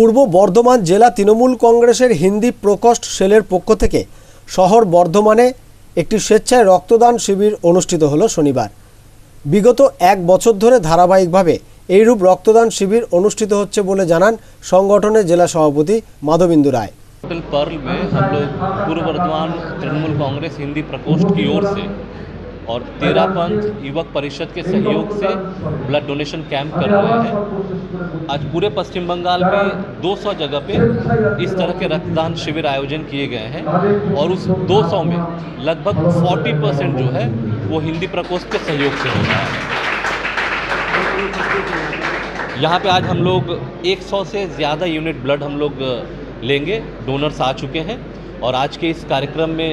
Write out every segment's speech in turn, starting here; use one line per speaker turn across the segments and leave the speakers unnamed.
পূর্ব বর্ধমান জেলা তৃণমূল কংগ্রেসের হিন্দি প্রকোষ্ঠ সেলের পক্ষ থেকে শহর বর্ধমানে একটি স্বেচ্ছায় রক্তদান শিবির অনুষ্ঠিত হলো শনিবার বিগত এক বছর ধরে ধারাবাহিকভাবে এইরূপ রক্তদান শিবির অনুষ্ঠিত হচ্ছে বলে জানান সংগঠনের জেলা সভাপতি মাধবেন্দু রায়
होटल पर्ल में हम लोग पूर्व वर्धमान तृणमूल कांग्रेस हिंदी प्रकोष्ठ की ओर से और तेरा पंथ युवक परिषद के सहयोग से ब्लड डोनेशन कैंप कर रहे हैं। आज पूरे पश्चिम बंगाल में 200 जगह पे इस तरह के रक्तदान शिविर आयोजन किए गए हैं और उस 200 में लगभग 40 परसेंट जो है वो हिंदी प्रकोष्ठ के सहयोग से हो रहा है। यहाँ पे आज हम लोग 100 से ज़्यादा यूनिट ब्लड हम लोग लेंगे। डोनर्स आ चुके हैं और आज के इस कार्यक्रम में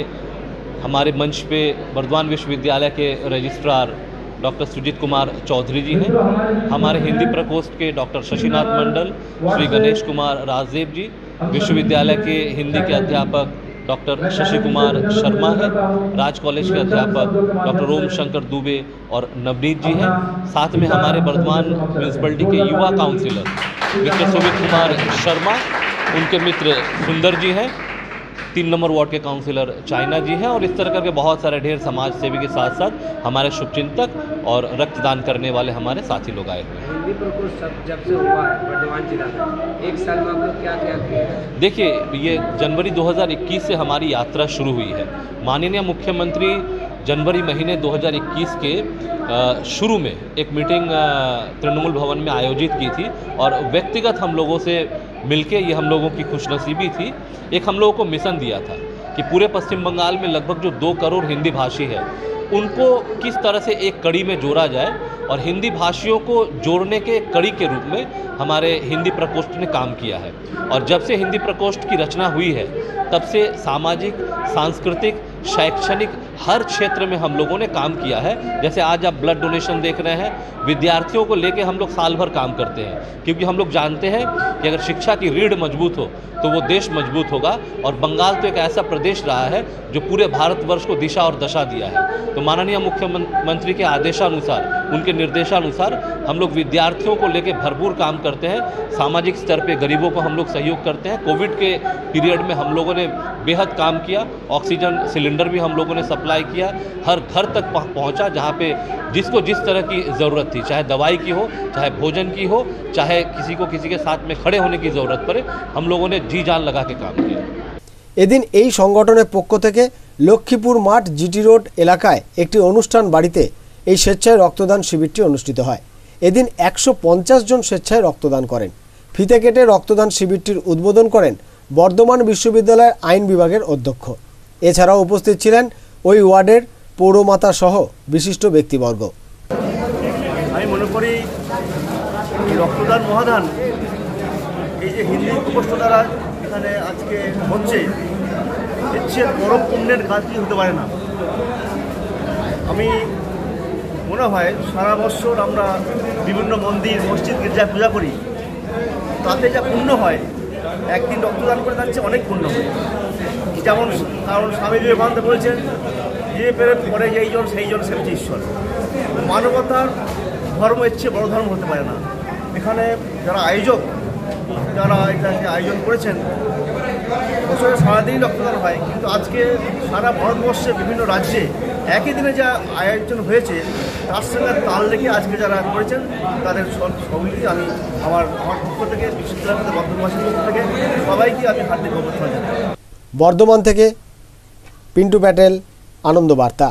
हमारे मंच पे वर्धमान विश्वविद्यालय के रजिस्ट्रार डॉक्टर सुजीत कुमार चौधरी जी हैं। हमारे हिंदी प्रकोष्ठ के डॉक्टर शशिनाथ मंडल, श्री गणेश कुमार राजदेव जी, विश्वविद्यालय के हिंदी के अध्यापक डॉक्टर शशि कुमार शर्मा है, राज कॉलेज के अध्यापक डॉक्टर ओम शंकर दुबे और नवनीत जी हैं। साथ में हमारे वर्धमान म्यूनसिपलिटी के युवा काउंसिलर, मिस्टर सुमित कुमार शर्मा, उनके मित्र सुंदर जी हैं। तीन नंबर वार्ड के काउंसिलर चाइना जी हैं और इस तरह करके बहुत सारे ढेर समाज सेवी के साथ साथ हमारे शुभचिंतक और रक्तदान करने वाले हमारे साथी लोग आए हुए हैं।
जब से हुआ है वर्धमान जिला में। एक साल में आप लोग क्या क्या किए
देखिए ये जनवरी 2021 से हमारी यात्रा शुरू हुई है। माननीय मुख्यमंत्री जनवरी महीने 2021 के शुरू में एक मीटिंग तृणमूल भवन में आयोजित की थी और व्यक्तिगत हम लोगों से मिलके ये हम लोगों की खुशनसीबी थी। एक हम लोगों को मिशन दिया था कि पूरे पश्चिम बंगाल में लगभग जो दो करोड़ हिंदी भाषी है, उनको किस तरह से एक कड़ी में जोड़ा जाए और हिंदी भाषियों को जोड़ने के कड़ी के रूप में हमारे हिंदी प्रकोष्ठ ने काम किया है। और जब से हिंदी प्रकोष्ठ की रचना हुई है, तब से सामाजिक, सांस्कृतिक शैक्षणिक हर क्षेत्र में हम लोगों ने काम किया है। जैसे आज आप ब्लड डोनेशन देख रहे हैं, विद्यार्थियों को लेके हम लोग साल भर काम करते हैं। क्योंकि हम लोग जानते हैं कि अगर शिक्षा की रीढ़ मज़बूत हो तो वो देश मज़बूत होगा। और बंगाल तो एक ऐसा प्रदेश रहा है, जो पूरे भारतवर्ष को दिशा और दशा दिया है। तो माननीय मुख्यमंत्री के आदेशानुसार उनके निर्देशानुसार हम लोग विद्यार्थियों को लेके भरपूर काम करते हैं सामाजिक स्तर पे गरीबों को हम लोग सहयोग करते हैं कोविड के पीरियड में हम लोगों ने बेहद काम किया ऑक्सीजन सिलेंडर भी हम लोगों ने सप्लाई किया हर घर तक पह- पहुंचा जहां पे जिसको जिस तरह की ज़रूरत थी चाहे दवाई की हो चाहे भोजन की हो चाहे किसी को किसी के साथ में खड़े होने की ज़रूरत पड़े हम लोगों ने जी जान लगा के काम किया
এদিন এই সংগঠনের পক্ষ থেকে লক্ষ্মীপুর মাঠ জিটি রোড এলাকায় একটি অনুষ্ঠান বাড়িতে এই স্বেচ্ছায় রক্তদান শিবিরটি অনুষ্ঠিত হয়। এদিন একশো পঞ্চাশ জন স্বেচ্ছায় রক্তদান করেন। ফিতে কেটে রক্তদান শিবিরটির উদ্বোধন করেন বর্ধমান বিশ্ববিদ্যালয়ের আইন বিভাগের অধ্যক্ষ। এছাড়াও উপস্থিত ছিলেন ওই ওয়ার্ডের পৌরমাতা সহ বিশিষ্ট ব্যক্তিবর্গ।
আমি মনে করি রক্তদান মহাদান, এই যে হিন্দি প্রকোষ্ঠ দ্বারা এখানে আজকে হচ্ছে, এর চেয়ে বড় পুণ্যের কাজ কি হতে পারে না। আমি মনে হয় সারা বছর আমরা বিভিন্ন মন্দির মসজিদ গির্জায় পূজা করি, তাতে যা পুণ্য হয়, একদিন রক্তদান করে তার অনেক পুণ্য হয়। যেমন কারণ স্বামী বিবেকানন্দ বলেছেন, যে পেরে পরে যেই জন সেই জন সেবছে ঈশ্বর। মানবতার ধর্ম ইচ্ছে বড় ধর্ম হতে পারে না। এখানে যারা আয়োজক, যারা এটাকে আয়োজন করেছেন বছরে সারাদিনই রক্তদান হয়, কিন্তু আজকে সারা ভারতবর্ষে বিভিন্ন রাজ্যে একই দিনে যা আয়োজন হয়েছে, তার সঙ্গে তাল রেখে আজকে যারা করেছেন, তাদের সব সবই আমি আমার আমার পক্ষ থেকে বিশ্ববিদ্যালয় বর্ধমানের পক্ষ থেকে, সবাইকে আমি হার্দিক জানাই।
বর্ধমান থেকে পিন্টু প্যাটেল, আনন্দ বার্তা।